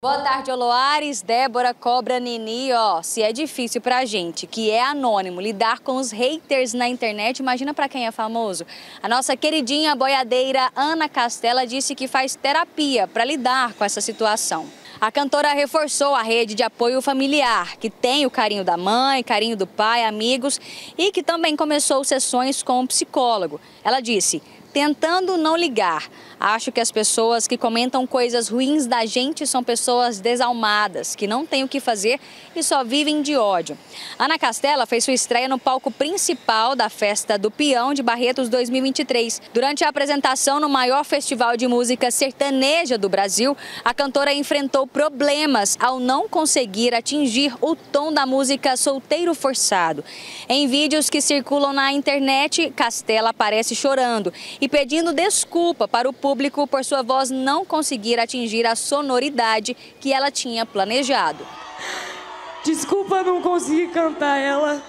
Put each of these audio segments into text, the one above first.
Boa tarde, Oloares, Débora, Cobra, Nini, ó, se é difícil pra gente, que é anônimo, lidar com os haters na internet, imagina pra quem é famoso. A nossa queridinha boiadeira Ana Castela disse que faz terapia para lidar com essa situação. A cantora reforçou a rede de apoio familiar, que tem o carinho da mãe, carinho do pai, amigos e que também começou sessões com um psicólogo. Ela disse: tentando não ligar. Acho que as pessoas que comentam coisas ruins da gente são pessoas desalmadas, que não têm o que fazer e só vivem de ódio. Ana Castela fez sua estreia no palco principal da Festa do Peão de Barretos 2023. Durante a apresentação no maior festival de música sertaneja do Brasil, a cantora enfrentou problemas ao não conseguir atingir o tom da música Solteiro Forçado. Em vídeos que circulam na internet, Castela aparece chorando e pedindo desculpa para o público por sua voz não conseguir atingir a sonoridade que ela tinha planejado. Desculpa não conseguir cantar ela.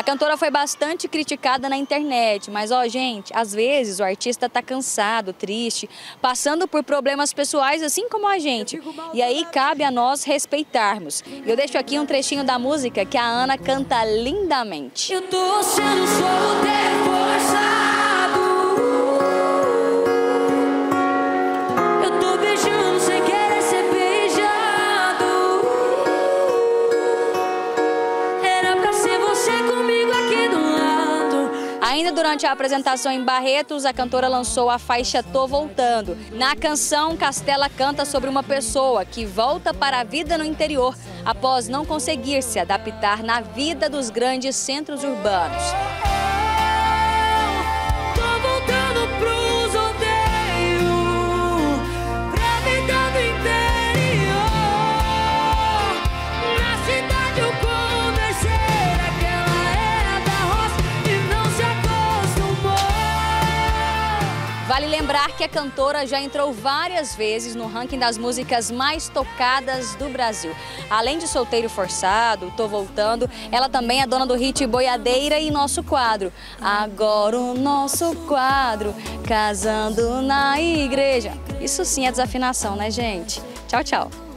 A cantora foi bastante criticada na internet, mas ó, gente, às vezes o artista tá cansado, triste, passando por problemas pessoais assim como a gente. E aí cabe a nós respeitarmos. Eu deixo aqui um trechinho da música que a Ana canta lindamente. Eu tô sendo solteiro, força. Ainda durante a apresentação em Barretos, a cantora lançou a faixa Tô Voltando. Na canção, Castela canta sobre uma pessoa que volta para a vida no interior após não conseguir se adaptar na vida dos grandes centros urbanos. Vale lembrar que a cantora já entrou várias vezes no ranking das músicas mais tocadas do Brasil. Além de Solteiro Forçado, Tô Voltando, ela também é dona do hit Boiadeira e Nosso Quadro. Agora o nosso quadro, casando na igreja. Isso sim é desafinação, né, gente? Tchau, tchau.